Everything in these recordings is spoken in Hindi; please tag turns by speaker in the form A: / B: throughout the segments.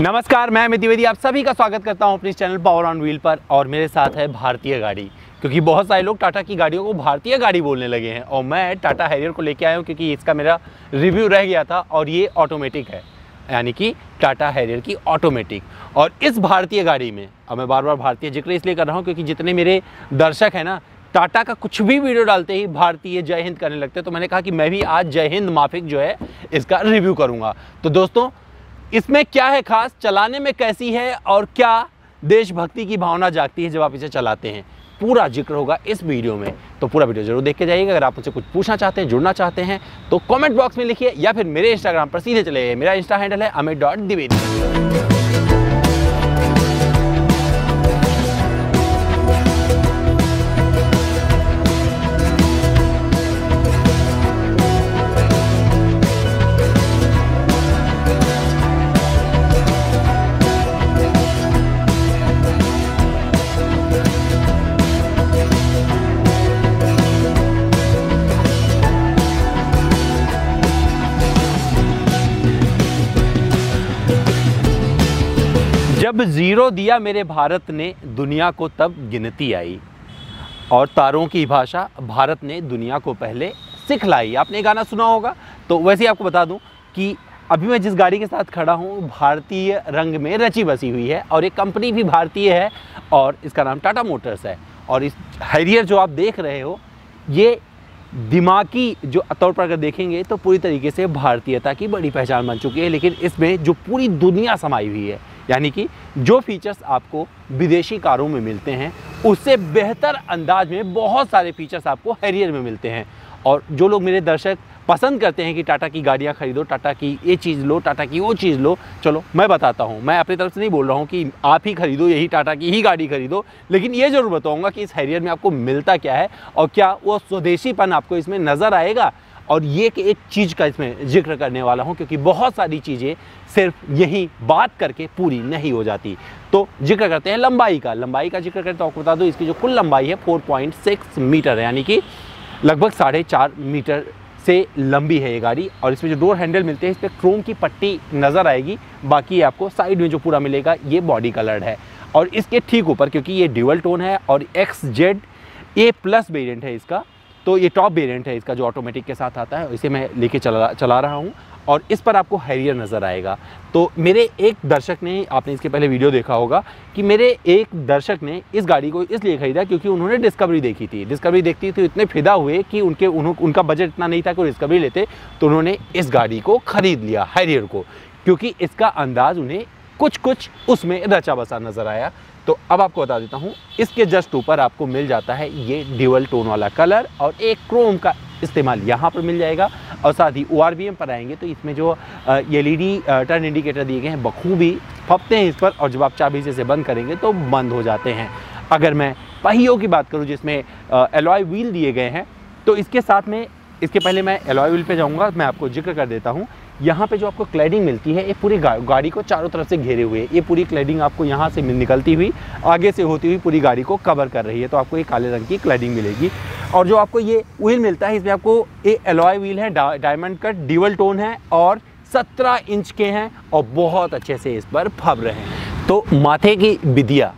A: नमस्कार, मैं अमित द्विवेदी आप सभी का स्वागत करता हूँ अपने चैनल पावर ऑन व्हील पर और मेरे साथ है भारतीय गाड़ी, क्योंकि बहुत सारे लोग टाटा की गाड़ियों को भारतीय गाड़ी बोलने लगे हैं और मैं टाटा हैरियर को लेके आया हूँ क्योंकि इसका मेरा रिव्यू रह गया था और ये ऑटोमेटिक है, यानी कि टाटा हैरियर की ऑटोमेटिक और इस भारतीय गाड़ी में, अब मैं बार बार भारतीय ज़िक्र इसलिए कर रहा हूँ क्योंकि जितने मेरे दर्शक हैं ना, टाटा का कुछ भी वीडियो डालते ही भारतीय जय हिंद करने लगते हैं तो मैंने कहा कि मैं भी आज जय हिंद माफिक जो है इसका रिव्यू करूँगा। तो दोस्तों इसमें क्या है खास? चलाने में कैसी है और क्या देशभक्ति की भावना जागती है जब आप इसे चलाते हैं? पूरा ज़िक्र होगा इस वीडियो में। तो पूरा वीडियो ज़रूर देख के जाइएगा। अगर आप मुझसे कुछ पूछना चाहते हैं, जुड़ना चाहते हैं तो कमेंट बॉक्स में लिखिए या फिर मेरे इंस्टाग्राम पर सीधे चले मेरा इंस्टा हैंडल है अमित डॉट द्विवेदी ज़ीरो दिया मेरे भारत ने, दुनिया को तब गिनती आई। और तारों की भाषा भारत ने, दुनिया को पहले सिखलाई। आपने गाना सुना होगा। तो वैसे ही आपको बता दूँ कि अभी मैं जिस गाड़ी के साथ खड़ा हूँ, भारतीय रंग में रची बसी हुई है और एक कंपनी भी भारतीय है और इसका नाम टाटा मोटर्स है। और इस हैरियर जो आप देख रहे हो, ये दिमागी जो तौर पर अगर देखेंगे तो पूरी तरीके से भारतीयता की बड़ी पहचान बन चुकी है। लेकिन इसमें जो पूरी दुनिया समाई हुई है यानी कि जो फीचर्स आपको विदेशी कारों में मिलते हैं, उससे बेहतर अंदाज में बहुत सारे फीचर्स आपको हैरियर में मिलते हैं। और जो लोग मेरे दर्शक पसंद करते हैं कि टाटा की गाड़ियाँ खरीदो, टाटा की ये चीज़ लो, टाटा की वो चीज़ लो, चलो, मैं बताता हूँ। मैं अपनी तरफ़ से नहीं बोल रहा हूँ कि आप ही खरीदो, यही टाटा की ही गाड़ी खरीदो, लेकिन ये ज़रूर बताऊँगा कि इस हैरियर में आपको मिलता क्या है और क्या वो स्वदेशीपन आपको इसमें नज़र आएगा। और ये कि एक चीज़ का इसमें ज़िक्र करने वाला हूँ, क्योंकि बहुत सारी चीज़ें सिर्फ़ यही बात करके पूरी नहीं हो जाती। तो ज़िक्र करते हैं लंबाई का। लंबाई का ज़िक्र करें तो आपको बता दो, इसकी जो कुल लंबाई है 4.6 मीटर है, यानी कि लगभग साढ़े चार मीटर से लंबी है ये गाड़ी, और इसमें जो डोर हैंडल मिलते हैं, इस पर क्रोम की पट्टी नज़र आएगी। बाकी आपको साइड में जो पूरा मिलेगा, ये बॉडी कलर्ड है। और इसके ठीक ऊपर, क्योंकि ये ड्यूअल टोन है, और X Z A plus variant है इसका तो ये टॉप वेरिएंट है इसका जो ऑटोमेटिक के साथ आता है इसे मैं लेके चला चला रहा हूँ और इस पर आपको हैरियर नज़र आएगा। तो मेरे एक दर्शक ने आपने इसके पहले वीडियो देखा होगा कि मेरे एक दर्शक ने इस गाड़ी को इसलिए ख़रीदा क्योंकि उन्होंने डिस्कवरी देखी थी। डिस्कवरी देखती थी इतने फिदा हुए कि उनके उन्हों, उनका बजट इतना नहीं था कि वो डिस्कवरी लेते तो उन्होंने इस गाड़ी को ख़रीद लिया हैरियर को। क्योंकि इसका अंदाज़ उन्हें कुछ कुछ उसमें रचा बसा नज़र आया। तो अब आपको बता देता हूँ, इसके जस्ट ऊपर आपको मिल जाता है ये ड्यूअल टोन वाला कलर और एक क्रोम का इस्तेमाल यहाँ पर मिल जाएगा और साथ ही ओ पर आएँगे तो इसमें जो एल ई टर्न इंडिकेटर दिए गए हैं, बखूबी फपते हैं इस पर और जब आप चाबी से बंद करेंगे तो बंद हो जाते हैं। अगर मैं पहियों की बात करूँ जिसमें एलॉय व्हील दिए गए हैं तो इसके साथ में, इसके पहले मैं एलॉय व्हील पे जाऊँगा, मैं आपको ज़िक्र कर देता हूँ यहाँ पे जो आपको क्लैडिंग मिलती है ये पूरी गा, गाड़ी को चारों तरफ़ से घेरे हुए ये पूरी क्लैडिंग आपको यहाँ से निकलती हुई आगे से होती हुई पूरी गाड़ी को कवर कर रही है तो आपको ये काले रंग की क्लैडिंग मिलेगी। और जो आपको ये व्हील मिलता है इसमें आपको ये एलॉय व्हील है डायमंड कट डिवल टोन है और सत्रह इंच के हैं और बहुत अच्छे से इस पर फब रहे हैं। तो माथे की विदिया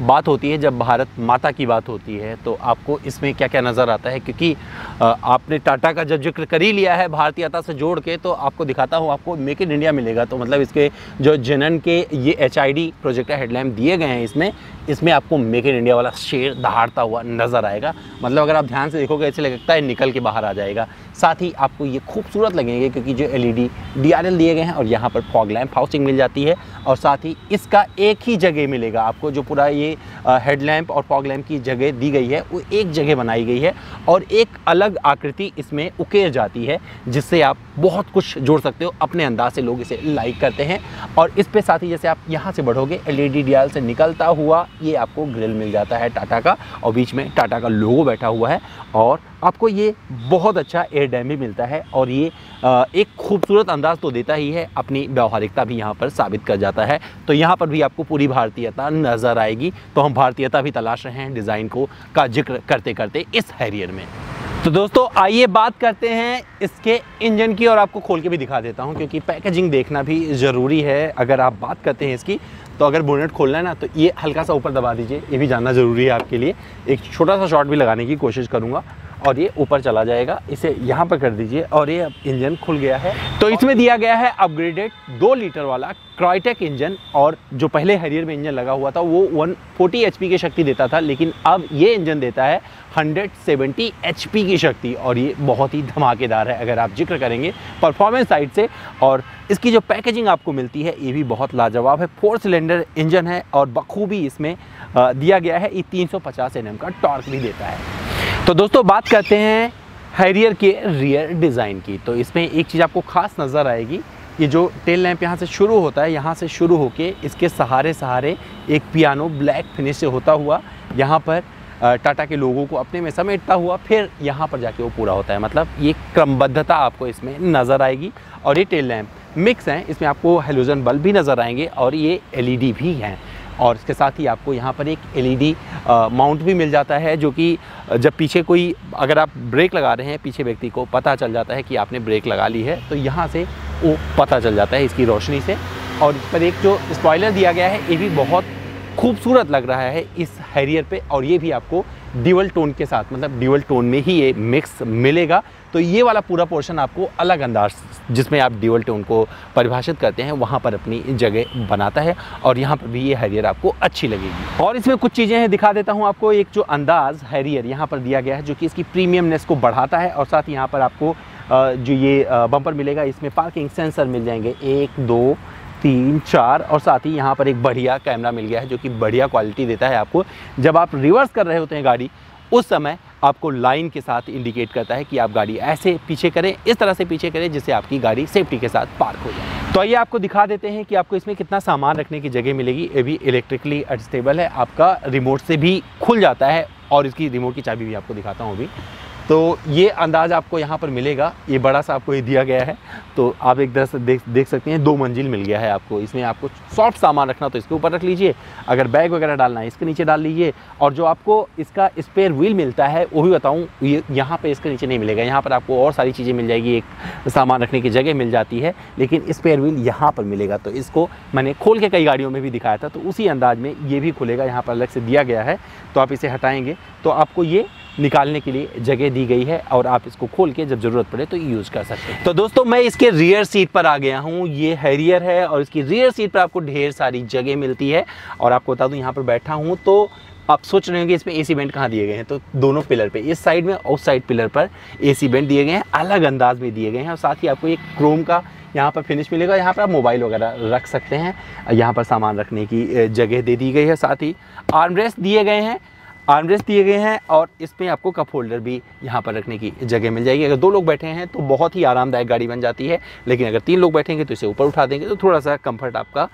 A: बात होती है, जब भारत माता की बात होती है तो आपको इसमें क्या क्या नज़र आता है? क्योंकि आपने टाटा का जब ज़िक्र कर ही लिया है भारतीयता से जोड़ के तो आपको दिखाता हूँ आपको मेक इन इंडिया मिलेगा। तो मतलब इसके जो जनन के ये एच प्रोजेक्टर हेडलाइन दिए गए हैं इसमें इसमें आपको मेक इन इंडिया वाला शेर दहाड़ता हुआ नज़र आएगा। मतलब अगर आप ध्यान से देखोगे, ऐसे लगता है निकल के बाहर आ जाएगा। साथ ही आपको ये खूबसूरत लगेंगे क्योंकि जो एल ई दिए गए हैं और यहाँ पर फॉग लैम्प हाउसिंग मिल जाती है और साथ ही इसका एक ही जगह मिलेगा। आपको जो पूरा ये हेडलैम्प और फॉग लैम्प की जगह दी गई है, वो एक जगह बनाई गई है और एक अलग आकृति इसमें उकेर जाती है, जिससे आप बहुत कुछ जोड़ सकते हो, अपने अंदाज से लोग इसे लाइक करते हैं। और इस पे साथ ही जैसे आप यहाँ से बढ़ोगे एल ई से निकलता हुआ ये आपको ग्रिल मिल जाता है टाटा का और बीच में टाटा का लोगो बैठा हुआ है और आपको ये बहुत अच्छा एयर डैम भी मिलता है और ये एक खूबसूरत अंदाज तो देता ही है, अपनी व्यवहारिकता भी यहाँ पर साबित कर जाता है। तो यहाँ पर भी आपको पूरी भारतीयता नज़र आएगी। तो हम भारतीयता भी तलाश रहे हैं डिज़ाइन को, का ज़िक्र करते करते इस हैरियर में। तो दोस्तों, आइए बात करते हैं इसके इंजन की और आपको खोल के भी दिखा देता हूँ, क्योंकि पैकेजिंग देखना भी ज़रूरी है। अगर आप बात करते हैं इसकी तो अगर बोनेट खोलना है ना तो ये हल्का सा ऊपर दबा दीजिए। ये भी जानना ज़रूरी है आपके लिए। एक छोटा सा शॉट भी लगाने की कोशिश करूँगा और ये ऊपर चला जाएगा। इसे यहाँ पर कर दीजिए और ये इंजन खुल गया है। तो इसमें दिया गया है अपग्रेडेड दो लीटर वाला क्रॉयटेक इंजन और जो पहले हरियर में इंजन लगा हुआ था, वो 140 एच की शक्ति देता था, लेकिन अब ये इंजन देता है 170 एच की शक्ति और ये बहुत ही धमाकेदार है, अगर आप ज़िक्र करेंगे परफॉर्मेंस साइड से। और इसकी जो पैकेजिंग आपको मिलती है, ये भी बहुत लाजवाब है। फोर सिलेंडर इंजन है और बखूबी इसमें दिया गया है। ये तीन सौ का टॉर्क भी देता है। तो दोस्तों, बात करते हैं हैरियर के रियर डिज़ाइन की। तो इसमें एक चीज़ आपको ख़ास नज़र आएगी, ये जो टेल लैंप यहाँ से शुरू होता है, यहाँ से शुरू होके इसके सहारे सहारे एक पियानो ब्लैक फिनिश से होता हुआ, यहाँ पर टाटा के लोगों को अपने में समेटता हुआ, फिर यहाँ पर जाके वो पूरा होता है। मतलब ये क्रमबद्धता आपको इसमें नज़र आएगी और ये टेल लैंप मिक्स हैं, इसमें आपको हेलोजन बल्ब भी नज़र आएँगे और ये एलईडी भी हैं। और इसके साथ ही आपको यहाँ पर एक एलईडी माउंट भी मिल जाता है, जो कि जब पीछे कोई, अगर आप ब्रेक लगा रहे हैं, पीछे व्यक्ति को पता चल जाता है कि आपने ब्रेक लगा ली है तो यहाँ से वो पता चल जाता है इसकी रोशनी से। और इस पर एक जो स्पॉयलर दिया गया है, ये भी बहुत खूबसूरत लग रहा है इस हैरियर पे, और ये भी आपको ड्यूअल टोन के साथ मतलब ड्यूअल टोन में ही ये मिक्स मिलेगा। तो ये वाला पूरा पोर्शन आपको अलग अंदाज, जिसमें आप ड्यूअल टोन को परिभाषित करते हैं, वहाँ पर अपनी जगह बनाता है और यहाँ पर भी ये हैरियर आपको अच्छी लगेगी। और इसमें कुछ चीज़ें हैं, दिखा देता हूँ आपको, एक जो अंदाज हैरियर यहाँ पर दिया गया है, जो कि इसकी प्रीमियमनेस को बढ़ाता है और साथ ही यहाँ पर आपको जो ये बम्पर मिलेगा, इसमें पार्किंग सेंसर मिल जाएँगे। एक, दो, तीन, चार और साथ ही यहाँ पर एक बढ़िया कैमरा मिल गया है, जो कि बढ़िया क्वालिटी देता है आपको। जब आप रिवर्स कर रहे होते हैं गाड़ी, उस समय आपको लाइन के साथ इंडिकेट करता है कि आप गाड़ी ऐसे पीछे करें, इस तरह से पीछे करें, जिससे आपकी गाड़ी सेफ्टी के साथ पार्क हो जाए। तो आइए आपको दिखा देते हैं कि आपको इसमें कितना सामान रखने की जगह मिलेगी। ये भी इलेक्ट्रिकली एडजस्टेबल है, आपका रिमोट से भी खुल जाता है और इसकी रिमोट की चाबी भी आपको दिखाता हूँ अभी। तो ये अंदाज आपको यहाँ पर मिलेगा। ये बड़ा सा आपको ये दिया गया है। तो आप एक तरह से देख देख सकते हैं, दो मंजिल मिल गया है आपको। इसमें आपको सॉफ्ट सामान रखना तो इसके ऊपर रख लीजिए। अगर बैग वगैरह डालना है, इसके नीचे डाल लीजिए। और जो आपको इसका स्पेयर व्हील मिलता है, वो भी बताऊँ, ये यहाँ पर इसके नीचे नहीं मिलेगा। यहाँ पर आपको और सारी चीज़ें मिल जाएगी। एक सामान रखने की जगह मिल जाती है, लेकिन स्पेयर व्हील यहाँ पर मिलेगा। तो इसको मैंने खोल के कई गाड़ियों में भी दिखाया था तो उसी अंदाज में ये भी खुलेगा। यहाँ पर अलग से दिया गया है तो आप इसे हटाएँगे। तो आपको ये निकालने के लिए जगह दी गई है और आप इसको खोल के जब ज़रूरत पड़े तो यूज़ कर सकते हैं। तो दोस्तों, मैं इसके रियर सीट पर आ गया हूँ। ये हैरियर है और इसकी रियर सीट पर आपको ढेर सारी जगह मिलती है। और आपको बता दूँ, यहाँ पर बैठा हूँ तो आप सोच रहे होंगे, इसमें एसी बेंट कहाँ दिए गए हैं? तो दोनों पिलर पे, इस साइड में उस साइड पिलर पर एसी बेंट दिए गए हैं। अलग अंदाज में दिए गए हैं। और साथ ही आपको एक क्रोम का यहाँ पर फिनिश मिलेगा। यहाँ पर आप मोबाइल वगैरह रख सकते हैं। यहाँ पर सामान रखने की जगह दे दी गई है। साथ ही आर्मरेस्ट दिए गए हैं। आर्मरेस्ट दिए गए हैं और इसमें आपको कप होल्डर भी यहाँ पर रखने की जगह मिल जाएगी। अगर दो लोग बैठे हैं तो बहुत ही आरामदायक गाड़ी बन जाती है, लेकिन अगर तीन लोग बैठेंगे तो इसे ऊपर उठा देंगे तो थोड़ा सा कंफर्ट आपका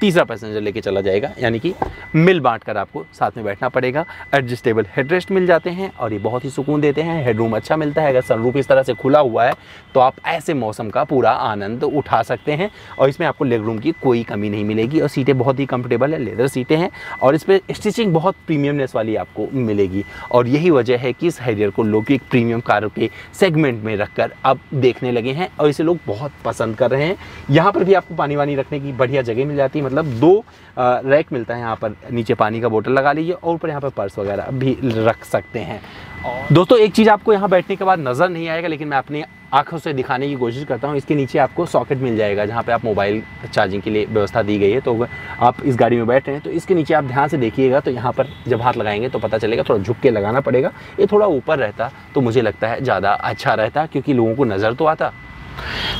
A: तीसरा पैसेंजर लेके चला जाएगा, यानी कि मिल बांट कर आपको साथ में बैठना पड़ेगा। एडजस्टेबल हेडरेस्ट मिल जाते हैं और ये बहुत ही सुकून देते हैं हेडरूम अच्छा मिलता है। अगर सनरूफ इस तरह से खुला हुआ है तो आप ऐसे मौसम का पूरा आनंद उठा सकते हैं और इसमें आपको लेग रूम की कोई कमी नहीं मिलेगी और सीटें बहुत ही कंफर्टेबल है लेदर सीटें हैं और इस पर स्टिचिंग बहुत प्रीमियमनेस वाली आप आपको मिलेगी। और यही वजह है कि इस हैरियर को लोग एक प्रीमियम कारों के सेगमेंट में रखकर अब देखने लगे हैं और इसे लोग बहुत पसंद कर रहे हैं। यहाँ पर भी आपको पानी वानी रखने की बढ़िया जगह मिल जाती है। मतलब दो रैक मिलता है यहाँ पर। नीचे पानी का बोतल लगा लीजिए और ऊपर यहाँ पर पर्स वगैरह भी रख सकते हैं। दोस्तों एक चीज़ आपको यहाँ बैठने के बाद नज़र नहीं आएगा लेकिन मैं अपनी आँखों से दिखाने की कोशिश करता हूँ। इसके नीचे आपको सॉकेट मिल जाएगा जहाँ पे आप मोबाइल चार्जिंग के लिए व्यवस्था दी गई है। तो आप इस गाड़ी में बैठ रहे हैं। तो इसके नीचे आप ध्यान से देखिएगा। तो यहाँ पर जब हाथ लगाएँगे तो पता चलेगा थोड़ा झुक के लगाना पड़ेगा। ये थोड़ा ऊपर रहता तो मुझे लगता है ज़्यादा अच्छा रहता क्योंकि लोगों को नज़र तो आता।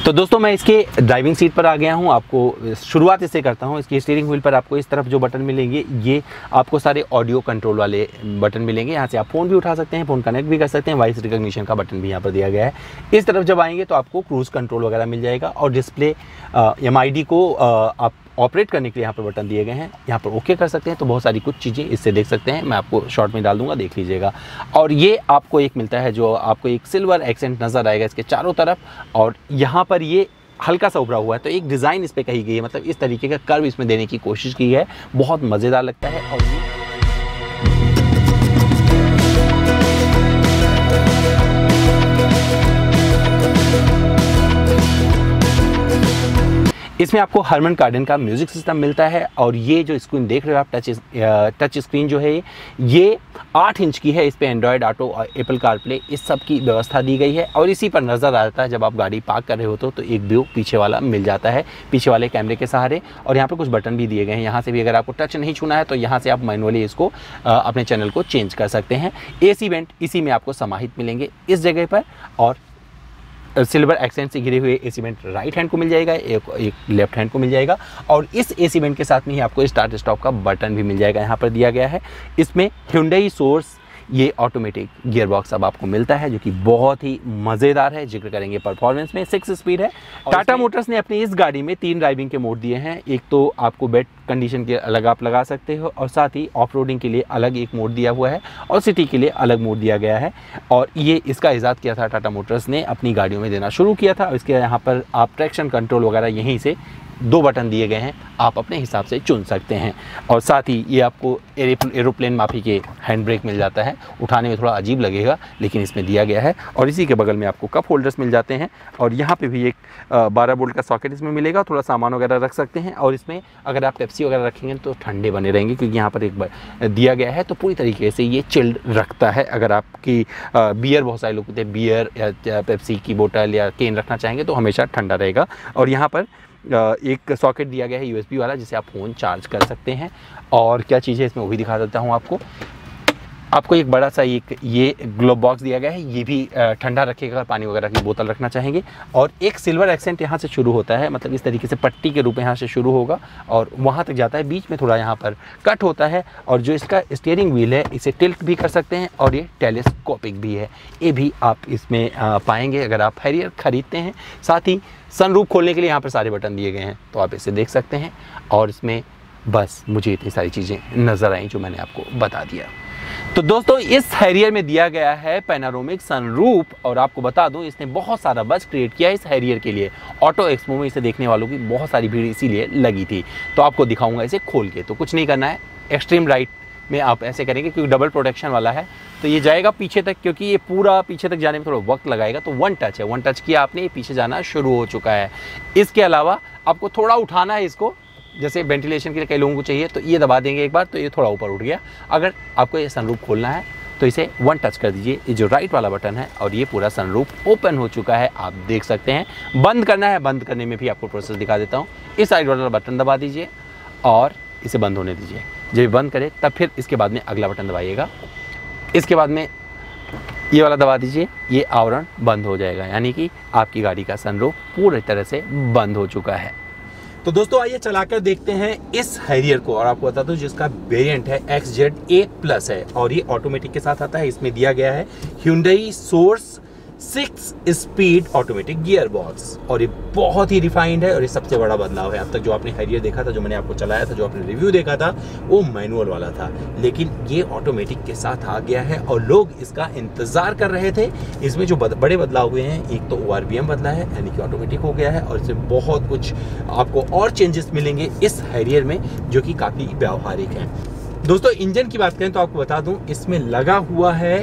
A: तो दोस्तों मैं इसके ड्राइविंग सीट पर आ गया हूँ। आपको शुरुआत इससे करता हूँ। इसकी स्टीयरिंग व्हील पर आपको इस तरफ़ जो बटन मिलेंगे ये आपको सारे ऑडियो कंट्रोल वाले बटन मिलेंगे। यहाँ से आप फ़ोन भी उठा सकते हैं फ़ोन कनेक्ट भी कर सकते हैं। वॉइस रिकग्निशन का बटन भी यहाँ पर दिया गया है। इस तरफ़ जब आएँगे तो आपको क्रूज़ कंट्रोल वगैरह मिल जाएगा और डिस्प्ले एमआईडी को आ, आप ऑपरेट करने के लिए यहाँ पर बटन दिए गए हैं। यहाँ पर ओके कर सकते हैं तो बहुत सारी कुछ चीज़ें इससे देख सकते हैं। मैं आपको शॉर्ट में डाल दूँगा, देख लीजिएगा। और ये आपको एक मिलता है जो आपको एक सिल्वर एक्सेंट नज़र आएगा इसके चारों तरफ़। और यहाँ पर ये हल्का सा उभरा हुआ है तो एक डिज़ाइन इस पर कही गई है। मतलब इस तरीके का कर्व इसमें देने की कोशिश की है। बहुत मज़ेदार लगता है और ये इसमें आपको हरमन कार्डन का म्यूज़िक सिस्टम मिलता है और ये जो स्क्रीन देख रहे हो आप टच टच स्क्रीन जो है ये आठ इंच की है इस पर एंड्रॉयड ऑटो और एप्पल कारप्ले इस सब की व्यवस्था दी गई है और इसी पर नज़र आता है जब आप गाड़ी पार्क कर रहे हो तो, तो एक व्यू पीछे वाला मिल जाता है पीछे वाले कैमरे के सहारे और यहाँ पर कुछ बटन भी दिए गए हैं। यहाँ से भी अगर आपको टच नहीं छूना है तो यहाँ से आप मैनुअली इसको अपने चैनल को चेंज कर सकते हैं। ए वेंट इसी में आपको समाहित मिलेंगे इस जगह पर और सिल्वर एक्सेंट से घिरे हुए ए सीमेंट राइट हैंड को मिल जाएगा, एक एक लेफ़्ट हैंड को मिल जाएगा और इस ए सीमेंट के साथ में ही आपको स्टार्ट स्टॉप का बटन भी मिल जाएगा, यहाँ पर दिया गया है। इसमें हिंडई सोर्स ये ऑटोमेटिक गियर बॉक्स अब आपको मिलता है जो कि बहुत ही मज़ेदार है। ज़िक्र करेंगे परफॉर्मेंस में सिक्स स्पीड है। टाटा मोटर्स ने अपनी इस गाड़ी में तीन ड्राइविंग के मोड दिए हैं। एक तो आपको बेड कंडीशन के अलग आप लगा सकते हो और साथ ही ऑफ़ के लिए अलग एक मोड दिया हुआ है और सिटी के लिए अलग मोड दिया गया है। और ये इसका ईजाद किया था टाटा मोटर्स ने अपनी गाड़ियों में देना शुरू किया था इसके यहाँ पर आप ट्रैक्शन कंट्रोल वगैरह यहीं से दो बटन दिए गए हैं, आप अपने हिसाब से चुन सकते हैं। और साथ ही ये आपको एरोप्लेन माफ़ी के हैंड ब्रेक मिल जाता है। उठाने में थोड़ा अजीब लगेगा, लेकिन इसमें दिया गया है। और इसी के बगल में आपको कप होल्डर्स मिल जाते हैं। और यहाँ पे भी एक बारह बोल्ट का सॉकेट इसमें मिलेगा। थोड़ा सामान वगैरह रख सकते हैं। और इसमें अगर आप पेप्सी वगैरह रखेंगे तो ठंडे बने रहेंगे, क्योंकि यहाँ पर एक दिया गया है। तो पूरी तरीके से ये चिल्ड रखता है। अगर आपकी बियर, बहुत सारे लोग होते हैं, बियर या पेप्सी की बोतल या केन रखना चाहेंगे तो हमेशा ठंडा रहेगा। और यहाँ पर एक सॉकेट दिया गया है यूएसबी वाला, जिसे आप फ़ोन चार्ज कर सकते हैं। और क्या चीज़ें इसमें, वो भी दिखा देता हूँ आपको। आपको एक बड़ा सा एक ये ग्लोब बॉक्स दिया गया है, ये भी ठंडा रखेगा, पानी वगैरह की बोतल रखना चाहेंगे। और एक सिल्वर एक्सेंट यहाँ से शुरू होता है मतलब इस तरीके से पट्टी के रूप में यहाँ से शुरू होगा और वहाँ तक जाता है। बीच में थोड़ा यहाँ पर कट होता है और जो इसका स्टेयरिंग व्हील है, इसे टिल्ट भी कर सकते हैं और ये टेलीस्कोपिक भी है। ये भी आप इसमें पाएँगे अगर आप हैरियर ख़रीदते हैं। साथ ही सनरूप खोलने के लिए यहाँ पर सारे बटन दिए गए हैं तो आप इसे देख सकते हैं। और इसमें बस मुझे इतनी सारी चीज़ें नज़र आई जो मैंने आपको बता दिया। तो दोस्तों, इस हैरियर में दिया गया है पैनारोमिक सनरूप और आपको बता दूँ, इसने बहुत सारा बस क्रिएट किया इस हैरियर के लिए। ऑटो एक्सपो में इसे देखने वालों की बहुत सारी भीड़ इसीलिए लगी थी। तो आपको दिखाऊँगा इसे खोल के। तो कुछ नहीं करना है एक्सट्रीम राइट में आप ऐसे करेंगे क्योंकि डबल प्रोटेक्शन वाला है। तो ये जाएगा पीछे तक क्योंकि ये पूरा पीछे तक जाने में थोड़ा वक्त लगाएगा। तो वन टच है वन टच किया आपने, ये पीछे जाना शुरू हो चुका है। इसके अलावा आपको थोड़ा उठाना है इसको। जैसे वेंटिलेशन के लिए कई लोगों को चाहिए तो ये दबा देंगे एक बार तो ये थोड़ा ऊपर उठ गया। अगर आपको ये सनरूप खोलना है तो इसे वन टच कर दीजिए। ये जो राइट वाला बटन है, और ये पूरा सनरूप ओपन हो चुका है, आप देख सकते हैं। बंद करना है, बंद करने में भी आपको प्रोसेस दिखा देता हूँ। इस साइड वाला बटन दबा दीजिए, और इसे बंद होने दीजिए। जब बंद करें, तब फिर इसके बाद में अगला बटन दबाइएगा। इसके बाद में ये वाला दबा दीजिए, ये आवरण बंद हो जाएगा। यानी कि आपकी गाड़ी का सनरूफ पूरी तरह से बंद हो चुका है। तो दोस्तों, आइए चलाकर देखते हैं इस हैरियर को। और आपको बता दूँ, जिसका वेरिएंट है एक्स जेड ए प्लस है। और ये ऑटोमेटिक के साथ आता है, इसमें दिया गया है Hyundai source six speed automatic gear box और ये बहुत ही रिफाइंड है और ये सबसे बड़ा बदलाव है। अब तक जो आपने हैरियर देखा था जो मैंने आपको चलाया था जो आपने रिव्यू देखा था वो मैनुअल वाला था। लेकिन ये ऑटोमेटिक के साथ आ गया है और लोग इसका इंतज़ार कर रहे थे। इसमें जो बद, बड़े बदलाव हुए हैं एक तो ओ बदला है यानी कि ऑटोमेटिक हो गया है और इसमें बहुत कुछ आपको और चेंजेस मिलेंगे इस हैरियर में जो कि काफ़ी व्यवहारिक है। दोस्तों इंजन की बात करें तो आपको बता दूँ इसमें लगा हुआ है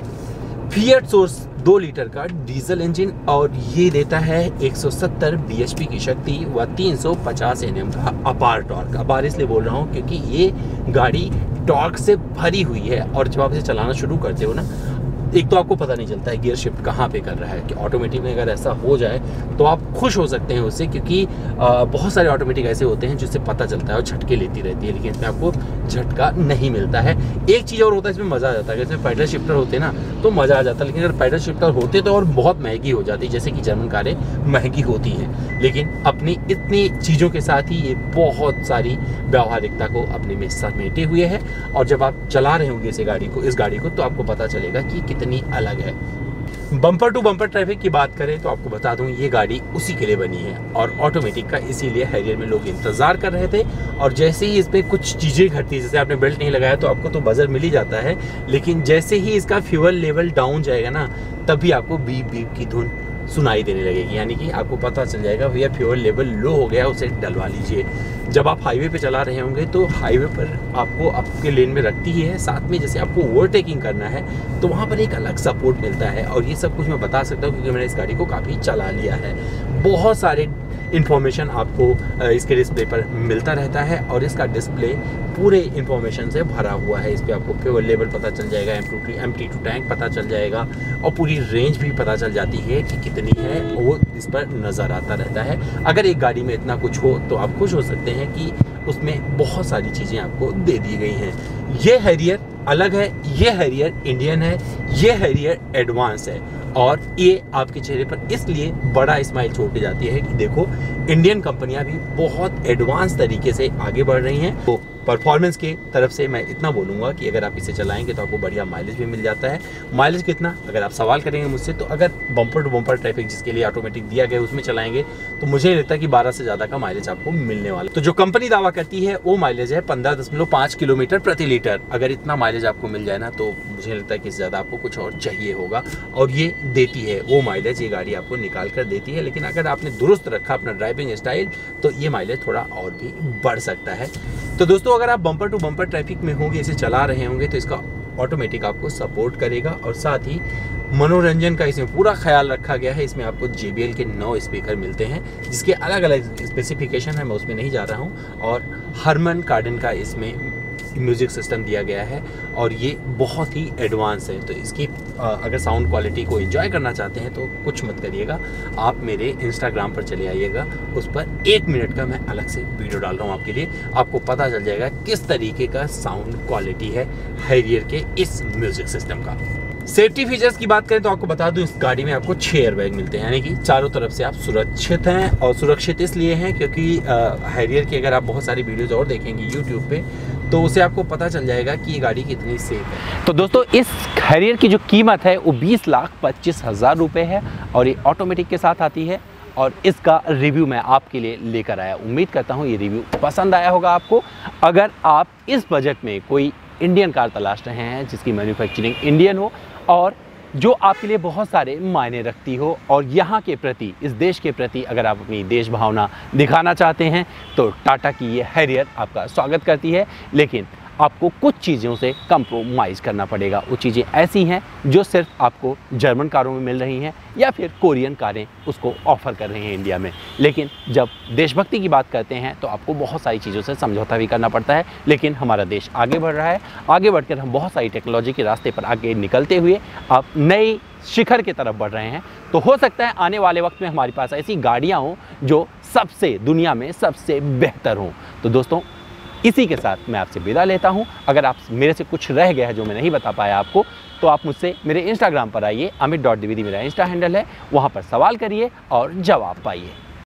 A: फियट सोर्स दो लीटर का डीजल इंजन और ये देता है 170 bhp की शक्ति व 350 एनएम का अपार टॉर्क। अपार इसलिए बोल रहा हूँ क्योंकि ये गाड़ी टॉर्क से भरी हुई है और जब आप इसे चलाना शुरू करते हो ना एक तो आपको पता नहीं चलता है गियर शिफ्ट कहाँ पे कर रहा है, कि ऑटोमेटिक में अगर ऐसा हो जाए तो आप खुश हो सकते हैं उससे, क्योंकि बहुत सारे ऑटोमेटिक ऐसे होते हैं जिससे पता चलता है और झटके लेती रहती है, लेकिन इसमें आपको झटका नहीं मिलता है। एक चीज़ और होता है, इसमें मज़ा आ जाता है। अगर इसमें पैडल शिफ्टर होते ना तो मज़ा आ जाता लेकिन अगर पैडल शिफ्टर होते तो और बहुत महँगी हो जाती, जैसे कि जर्मन कारें महँगी होती हैं। लेकिन अपनी इतनी चीज़ों के साथ ही ये बहुत सारी व्यवहारिकता को अपने में समेटे हुए है, और जब आप चला रहे होंगे इस गाड़ी को, इस गाड़ी को तो आपको पता चलेगा कि कितनी अलग है। बम्पर टू बम्पर ट्रैफ़िक की बात करें तो आपको बता दूँ, ये गाड़ी उसी के लिए बनी है और ऑटोमेटिक का इसीलिए हैरियर में लोग इंतज़ार कर रहे थे और जैसे ही इस इसमें कुछ चीज़ें घटती जैसे आपने बेल्ट नहीं लगाया तो आपको तो बजर मिल ही जाता है, लेकिन जैसे ही इसका फ्यूअल लेवल डाउन जाएगा ना, तभी आपको बीप बीप की धुन सुनाई देने लगेगी। यानी कि आपको पता चल जाएगा, भैया फ्यूल लेवल लो हो गया, उसे डलवा लीजिए। जब आप हाईवे पे चला रहे होंगे तो हाईवे पर आपको आपके लेन में रखती ही है। साथ में जैसे आपको ओवरटेकिंग करना है तो वहाँ पर एक अलग सपोर्ट मिलता है। और ये सब कुछ मैं बता सकता हूँ, क्योंकि मैंने इस गाड़ी को काफ़ी चला लिया है। बहुत सारे इंफॉर्मेशन आपको इसके डिस्प्ले पर मिलता रहता है और इसका डिस्प्ले पूरे इंफॉर्मेशन से भरा हुआ है। इस पर आपको फ्यूल लेवल पता चल जाएगा एम टी टू टैंक पता चल जाएगा और पूरी रेंज भी पता चल जाती है कि कितनी है, वो इस पर नज़र आता रहता है। अगर एक गाड़ी में इतना कुछ हो तो आप खुश हो सकते हैं कि उसमें बहुत सारी चीज़ें आपको दे दी गई हैं। ये हैरियर अलग है, ये हैरियर इंडियन है, ये हैरियर एडवांस है। और ये आपके चेहरे पर इसलिए बड़ा स्माइल छोड़ के जाती है कि देखो इंडियन कंपनियाँ भी बहुत एडवांस तरीके से आगे बढ़ रही हैं। तो परफॉर्मेंस के तरफ़ से मैं इतना बोलूँगा कि अगर आप इसे चलाएँगे तो आपको बढ़िया माइलेज भी मिल जाता है। माइलेज कितना? अगर आप सवाल करेंगे मुझसे तो अगर बम्पर टू बम्पर ट्रैफ़िक जिसके लिए ऑटोमेटिक दिया गया उसमें चलाएँगे तो मुझे लगता है कि बारह से ज़्यादा का माइलेज आपको मिलने वाला तो जो कंपनी दावा करती है, वो माइलेज है पंद्रह किलोमीटर प्रति लीटर। अगर इतना माइलेज आपको मिल जाए ना तो मुझे लगता है कि ज़्यादा आपको कुछ और चाहिए होगा। और ये देती है, वो माइलेज ये गाड़ी आपको निकाल कर देती है। लेकिन अगर आपने दुरुस्त रखा अपना ड्राइविंग स्टाइल तो ये माइलेज थोड़ा और भी बढ़ सकता है। तो दोस्तों, अगर आप बम्पर टू बम्पर ट्रैफ़िक में होंगे, इसे चला रहे होंगे तो इसका ऑटोमेटिक आपको सपोर्ट करेगा और साथ ही मनोरंजन का इसमें पूरा ख्याल रखा गया है। इसमें आपको JBL के नौ स्पीकर मिलते हैं, जिसके अलग अलग स्पेसिफिकेशन है, मैं उसमें नहीं जा रहा हूँ। और हरमन कार्डन का इसमें म्यूज़िक सिस्टम दिया गया है और ये बहुत ही एडवांस है। तो इसकी अगर साउंड क्वालिटी को एंजॉय करना चाहते हैं तो कुछ मत करिएगा। आप मेरे इंस्टाग्राम पर चले आइएगा। उस पर एक मिनट का मैं अलग से वीडियो डाल रहा हूँ आपके लिए। आपको पता चल जाएगा किस तरीके का साउंड क्वालिटी है हैरियर के इस म्यूज़िक सिस्टम का। सेफ्टी फीचर्स की बात करें तो आपको बता दूँ, इस गाड़ी में आपको छह एयरबैग मिलते हैं। यानी कि चारों तरफ़ से आप सुरक्षित हैं और सुरक्षित इसलिए हैं क्योंकि हैरियर की अगर आप बहुत सारी वीडियोज़ और देखेंगे यूट्यूब पे तो उसे आपको पता चल जाएगा कि ये गाड़ी कितनी सेफ़ है। तो दोस्तों, इस हैरियर की जो कीमत है, वो बीस लाख पच्चीस हज़ार रुपये है और ये ऑटोमेटिक के साथ आती है और इसका रिव्यू मैं आपके लिए लेकर आया। उम्मीद करता हूँ ये रिव्यू पसंद आया होगा आपको। अगर आप इस बजट में कोई इंडियन कार तलाश रहे हैं, जिसकी मैन्युफैक्चरिंग इंडियन हो और जो आपके लिए बहुत सारे मायने रखती हो और यहाँ के प्रति, इस देश के प्रति अगर आप अपनी देश भावना दिखाना चाहते हैं तो टाटा की ये हैरियर आपका स्वागत करती है। लेकिन आपको कुछ चीज़ों से कंप्रोमाइज़ करना पड़ेगा। वो चीज़ें ऐसी हैं जो सिर्फ़ आपको जर्मन कारों में मिल रही हैं या फिर कोरियन कारें उसको ऑफ़र कर रही हैं इंडिया में। लेकिन जब देशभक्ति की बात करते हैं तो आपको बहुत सारी चीज़ों से समझौता भी करना पड़ता है। लेकिन हमारा देश आगे बढ़ रहा है। आगे बढ़कर हम बहुत सारी टेक्नोलॉजी के रास्ते पर आगे निकलते हुए आप नई शिखर की तरफ़ बढ़ रहे हैं। तो हो सकता है आने वाले वक्त में हमारे पास ऐसी गाड़ियाँ हों जो सबसे दुनिया में सबसे बेहतर हों। तो दोस्तों इसी के साथ मैं आपसे विदा लेता हूँ। अगर आप मेरे से कुछ रह गया है जो मैं नहीं बता पाया आपको तो आप मुझसे मेरे इंस्टाग्राम पर आइए अमित डॉट द्विवेदी मेरा इंस्टा हैंडल है। वहाँ पर सवाल करिए और जवाब पाइए।